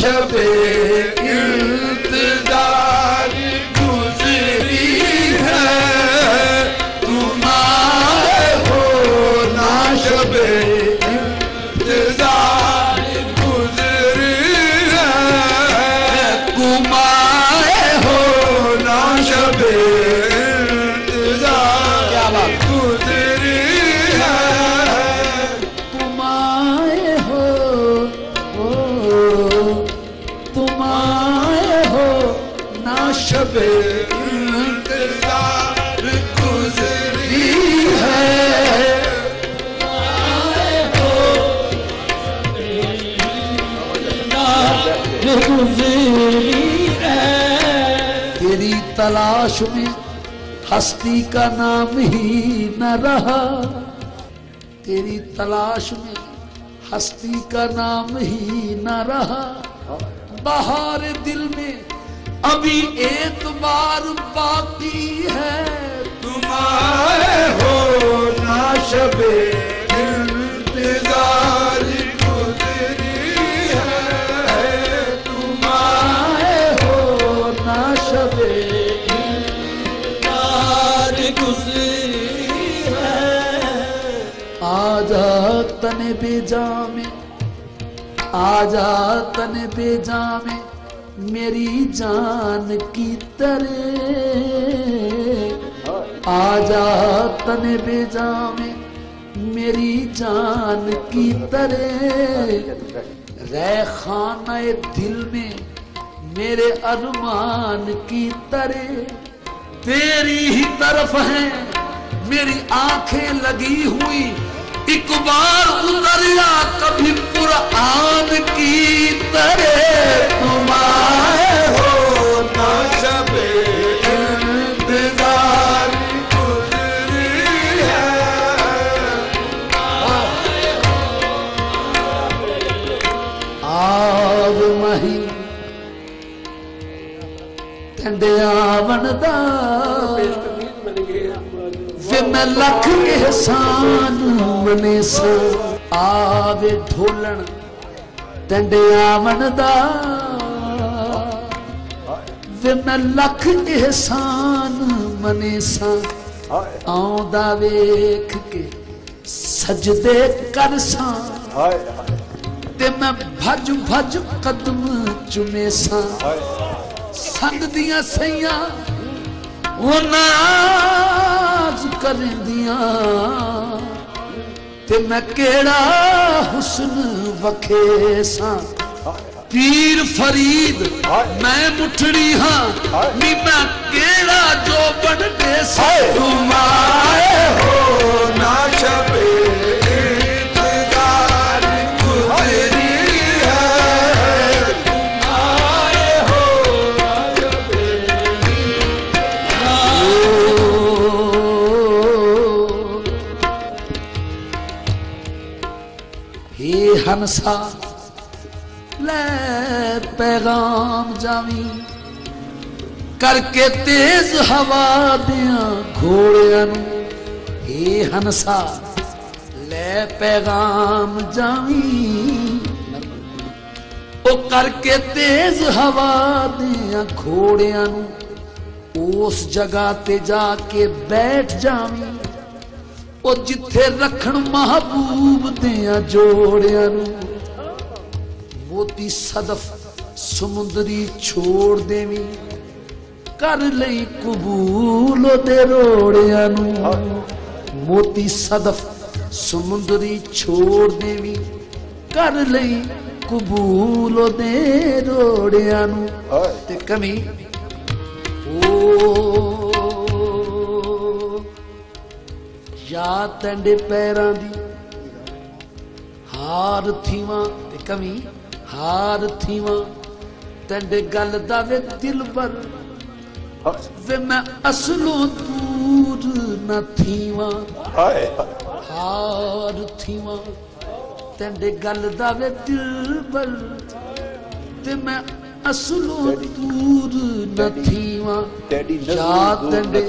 शबे शबे इंतज़ार गुजरी है। गुजरी है। तेरी तलाश में हस्ती का नाम ही न रहा। तेरी तलाश में हस्ती का नाम ही न रहा। बाहर दिल में अभी एक बार बाकी है। तुम आए हो ना शबे है तुम आए हो। आजा तने बेजा में आजा तने मेरी जान की तरह। आजा तने बेजा में मेरी जान की तरह। रह खाना दिल में, मेरे अरमान की तरह। तेरी ही तरफ़ है, मेरी आँखें लगी हुई। एक बार उतरिया कभी पुरान की तरह। ਮੈਂ ਲੱਖ ਇਹਸਾਨ ਮਨੇ ਸਾ ਆਵੇ ਢੋਲਣ, ਟੰਡੇ ਦਾ। ਵੇ ਮੈਂ ਲੱਖ ਇਹਸਾਨ ਮਨੇ ਸਾ ਆਉਂਦਾ ਵੇਖ ਕੇ ਸਜਦੇ ਕਰ ਸਾਂ। ਤੇ ਮੈਂ ਭੱਜ ਭੱਜ ਕਦਮ ਚੁਮੇ ਸਾਂ। ਸੰਗ ਦੀਆਂ ਸਈਆਂ ਉਹ ਕਰਦੀਆਂ। ਤੇ ਮੈਂ ਕਿਹੜਾ ਹੁਸਨ ਵਖੇ ਸਾਂ? ਪੀਰ ਫਰੀਦ, ਮੈਂ ਮੁੱਠੜੀ ਹਾਂ। ਨੀ ਮੈਂ ਕਿਹੜਾ ਜੋ ਬਣਦੇ ਸਾਂ? तुम ਮਨਸਾ ਲੈ ਪੈਗਾਮ ਜਾਵੀ। ਕਰਕੇ ਤੇਜ਼ ਹਵਾ ਦਿਆਂ ਘੋੜਿਆਂ ਨੂੰ। ਏ ਹੰਸਾ ਲੈ ਪੈਗਾਮ ਜਾਵੀ। ਉਹ ਕਰਕੇ ਤੇਜ਼ ਹਵਾ ਦਿਆਂ ਘੋੜਿਆਂ ਨੂੰ। ਉਸ ਜਗ੍ਹਾ ਤੇ ਜਾ ਕੇ ਬੈਠ ਜਾਵੀ। ਉਹ ਜਿੱਥੇ ਰੱਖਣ ਮਹਬੂਬ ਦਿਆਂ ਜੋੜਿਆਂ ਨੂੰ। ਮੋਤੀ ਸਦਫ ਸਮੁੰਦਰੀ ਛੋੜ ਦੇਵੀਂ ਕਰ ਲਈ ਕਬੂਲ ਉਹਦੇ ਰੋੜਿਆਂ ਨੂੰ। ਮੋਤੀ ਸਦਫ ਸਮੁੰਦਰੀ ਛੋੜ ਦੇਵੀਂ ਕਰ ਲਈ ਕਬੂਲ ਉਹਦੇ ਰੋੜਿਆਂ ਨੂੰ। ਤੇ ਕਮੀ ਓ ਯਾ ਤੰਡੇ ਪੈਰਾਂ ਦੀ। ਹਾਰ ਥੀਵਾ ਤੇ ਕਵੀ ਹਾਰ ਥੀਵਾ ਤੰਡੇ ਗੱਲ ਦਾ ਵੇ ਦਿਲਬਰ ਵੇ ਮੈਂ ਅਸਲੋਂ ਦੂਰ ਨਾ ਥੀਵਾ। ਹਾਏ। ਹਾਰ ਥੀਵਾ ਤੰਡੇ ਗੱਲ ਦਾ ਵੇ ਦਿਲਬਰ ਤੇ ਮੈਂ ਅਸਲੋਂ ਦੂਰ ਨਾ ਥੀਵਾ। ਯਾ ਤੰਡੇ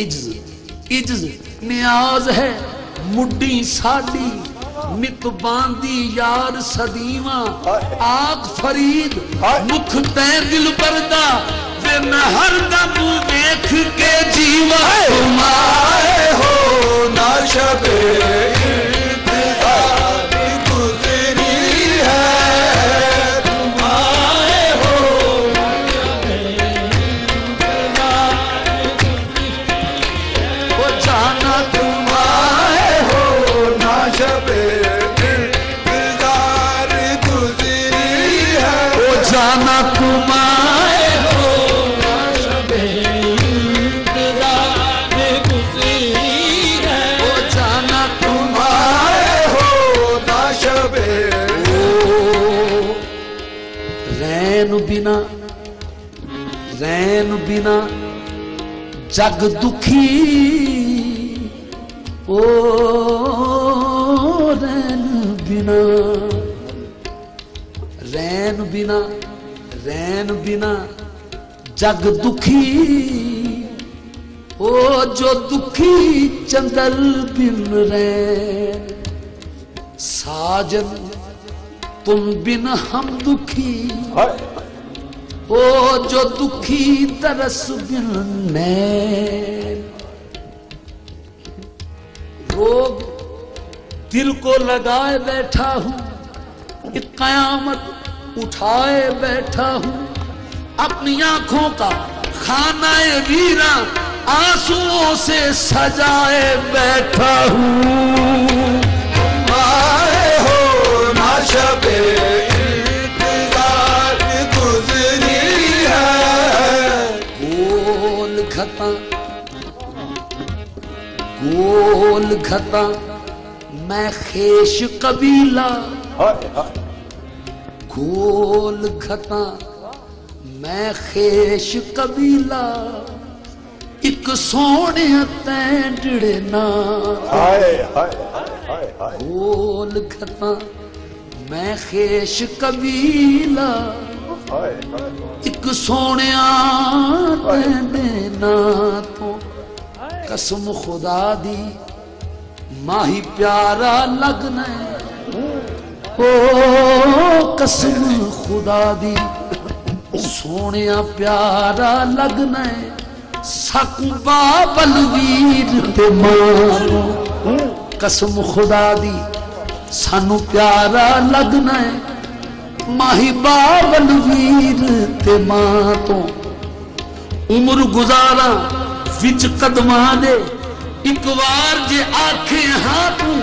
इज्ज इज्ज नियाज है। मुड्डी साडी नित बांदी यार सदीवा आग फरीद मुख तै दिल परदा वे मैं हर दम देख के जीवा। तुम्हारे हो ना शबे। रैन बिना रैन बिना जग दुखी। ओ, रैन बिना रैन बिना रैन बिना जग दुखी। ओ, जो दुखी चंदल बिन रैन, साजन तुम बिन हम दुखी। ओ जो दुखी तरस बिन नैन। रोग दिल को लगाए बैठा हूँ कयामत उठाए बैठा हूँ। अपनी आँखों का खाना वीरा आंसुओं से सजाए बैठा हूँ। शबे ਖਤਾ ਗੋਲ ਖਤਾ ਮੈਂ ਖੇਸ਼ ਕਬੀਲਾ ਹਾਏ ਹਾਏ ਗੋਲ ਖਤਾ ਮੈਂ ਖੇਸ਼ ਕਬੀਲਾ ਇੱਕ ਸੋਹਣਿਆ ਤੈਂ ਨਾ ਗੋਲ ਖਤਾ मैं खेश कबीला। एक सोने ना तो कसम खुदा दी, माही प्यारा लगना ओ, कसम खुदा दी सोने प्यारा लगना सकूबा बलवीर ते मानो कसम खुदा दी। ਸਾਨੂੰ ਪਿਆਰਾ ਲੱਗਣਾ ਹੈ। ਮਾਹੀ ਬਾਵਨ ਵੀਰ ਤੇ ਮਾਂ ਤੋਂ। ਉਮਰ ਗੁਜ਼ਾਰਾ ਵਿੱਚ ਕਦਮਾਂ ਦੇ। ਇੱਕ ਵਾਰ ਜੇ ਆਖੇ ਹਾਂ ਤੂੰ,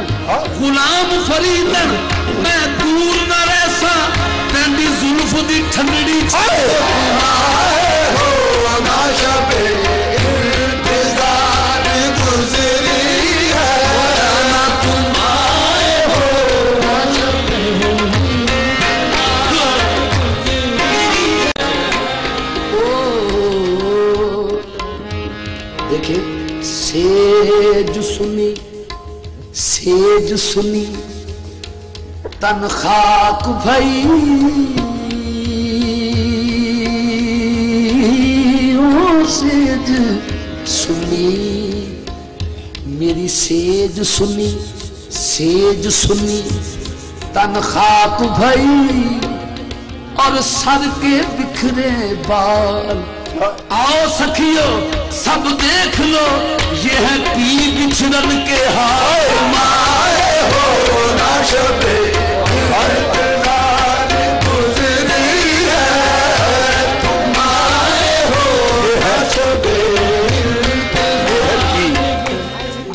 ਗੁਲਾਮ ਫਰੀਦ, ਮੈਂ ਦੂਰ ਨਾ ਰਹਿਸਾ ਤੇਰੀ ਜ਼ੁਲਫ ਦੀ ਠੰਡੜੀ ਛੇ ਹਾਏ ਹੋ ਆਗਾਸ਼ਾ ਬੇ सुनी, सेज सुनी तन खाक भई सेज सुनी, मेरी सेज सुनी सेज सुनी तन खाक भई। और सर के बिखरे बाल। आओ सखियो सब देख लो ये है पी बिछड़न के हाल आए हो ना शबे। इंतज़ार गुजरी है तुम आए हो ना शबे।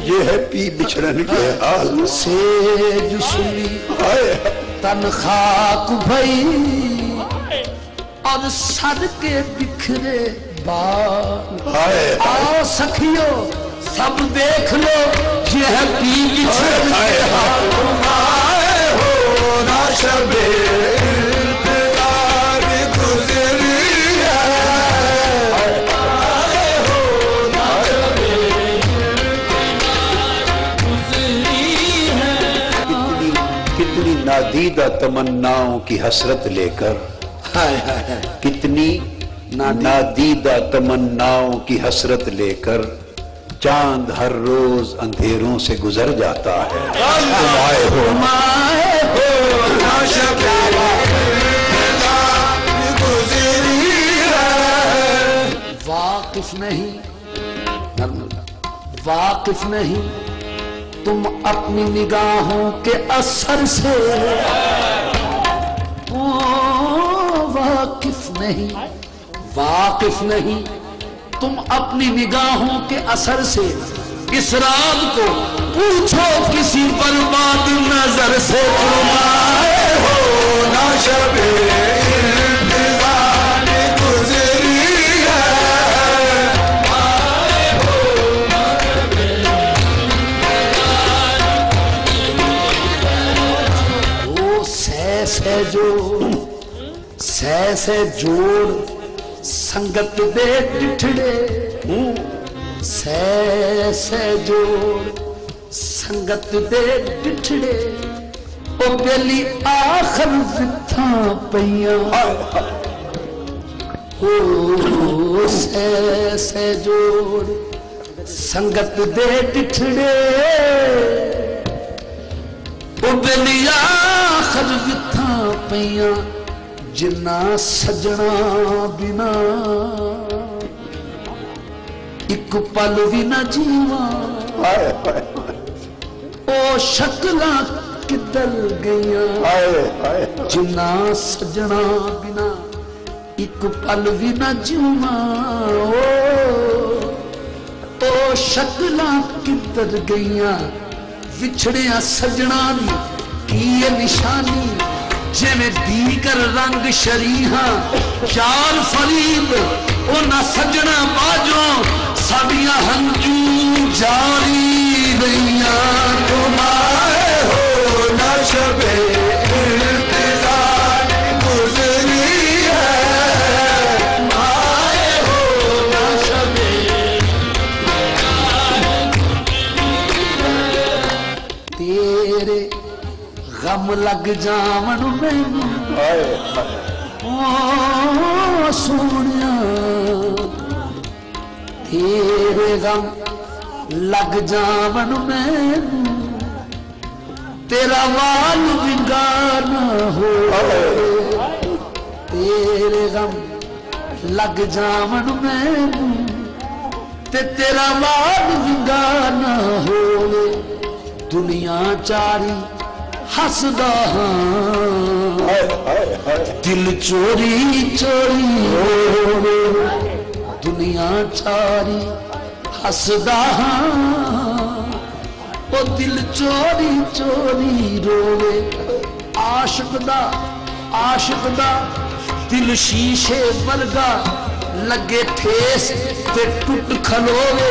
ये है पी बिछड़न के हाल। सेज सुनी हाय। तन खाक भई और सर के बिखरे बाप। आओ सखियो सब देख लो यह पीली हो। नादीदा तमन्नाओं की हसरत लेकर हाय हाय। कितनी नादीदा। तमन्नाओं की हसरत लेकर चाँद हर रोज अंधेरों से गुजर जाता है। हो। हो है। वाकिफ नहीं वाकिफ नहीं तुम अपनी निगाहों के असर से। वाकिफ नहीं। वाकिफ नहीं। तुम अपनी निगाहों के असर से इस राज को पूछो किसी बर्बाद नज़र से हो। नाशब गुजरी है। वो सह से जोड़ सह से जोड़ संगत दे टिठड़े मु से से जो संगत दे टिठड़े ओ बेली आखर विथा पैया ओ से से जो संगत दे टिठड़े ओ बेली आखर विथा पैया जिन्ना सजना बिना। एक पल भी ना जीवा। ओ शक्ला किदल गई जिन्ना सजना बिना एक पल भी ना जीवा। ओ। ओ शक्ला किदल गई विछड़िया सजना की निशानी? जिमें दीकर रंग शरीहा, चार फरीद ओ ना सजना बाजो सबिया हंजू जारी रहिया। तुम्हारे हो। तेरे गम लग जावन मैनू ओ सोनिया तेरे गम लग जावन मैनू तेरा वाल विंगाना हो। तेरे गम लग जावन मैनू ते तेरा वाल विंगाना हो। दुनिया चारी ਹੱਸਦਾ ਹਾਂ ਦਿਲ ਚੋਰੀ ਚੋਰੀ ਦੁਨੀਆ ਚਾਰੀ ਹੱਸਦਾ ਹਾਂ ਉਹ ਦਿਲ ਚੋਰੀ ਚੋਰੀ ਰੋਵੇ ਆਸ਼ਿਕ ਦਾ ਆਸ਼ਿਕ ਦਾ ਦਿਲ ਸ਼ੀਸ਼ੇ ਵਰਗਾ ਲੱਗੇ ਠੇਸ ਤੇ ਟੁੱਟ ਖਲੋਵੇ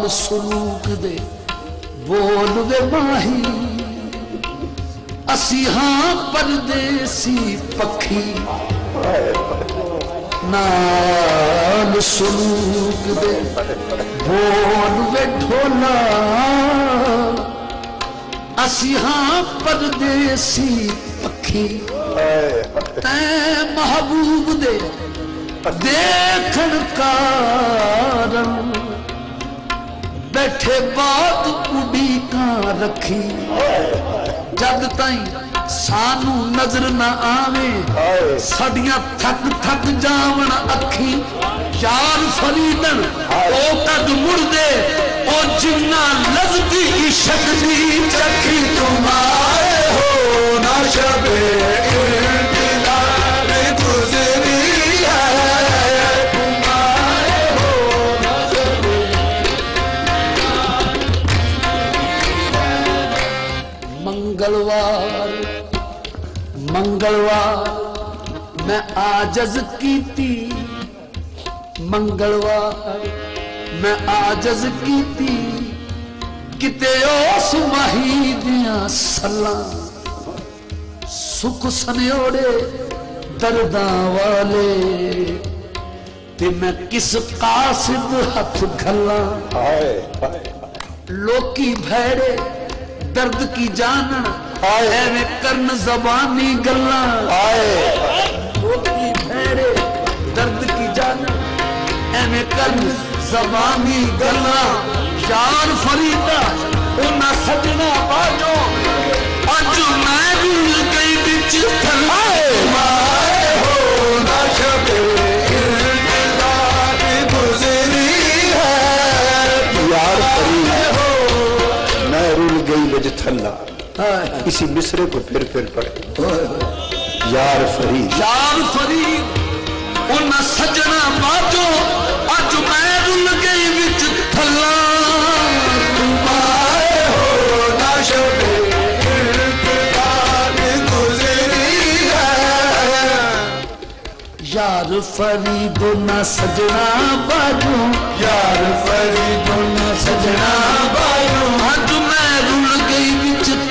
ਨਾਲ ਸਲੂਕ ਦੇ ਬੋਲ ਵੇ ਮਾਹੀ। ਅਸੀਂ ਹਾਂ ਪਰਦੇਸੀ ਪੱਖੀ। ਨਾਲ ਸਲੂਕ ਦੇ ਬੋਲ ਵੇ ਢੋਲਾ। ਅਸੀਂ ਹਾਂ ਪਰਦੇਸੀ ਪੱਖੀ। ਤੈ ਮਹਬੂਬ ਦੇ ਦੇਖਣ ਕਾਰਨ बैठे बाग उड़ी का रखी। जद ताई सानू नज़र ना आवे, सड़िया थक थक जावन अखी। यार फरीदन, ओ तद मुर्दे ओ जिन्ना लजदी इश्क दी चखी तुम्हारे हो ना शबे। ਸਵਾਰ ਮੰਗਲਵਾਰ ਮੈਂ ਆਜਜ਼ ਕੀਤੀ। ਮੰਗਲਵਾਰ ਮੈਂ ਆਜਜ਼ ਕੀਤੀ। ਕਿਤੇ ਉਸ ਮਾਹੀ ਦੀਆਂ ਸੱਲਾਂ ਸੁਖ ਸਨਿਓੜੇ ਦਰਦਾਂ ਵਾਲੇ। ਤੇ ਮੈਂ ਕਿਸ ਕਾਸਿਦ ਹੱਥ ਖੱਲਾ ਹਾਏ ਹਾਏ। ਲੋਕੀ ਭੈੜੇ ਦਰਦ ਕੀ ਜਾਣਨ। एवें करन जबानी गल्ला। लोकी भैड़े दर्द की जानन एवें करन जबानी गल्ला। यार फरीदा उन्ना सजना बाजो। अज मैं भूल गई बिच यार मैं रुल गई बज थल्ला। इसी मिसरे को फिर फिर पड़े यार फरी यार फरी उन सजना बाजो अज मैं रुल गई विच थल्ला। यार फरीद न सजना बाजू। यार फरी दोना सजना बाजू। हाँ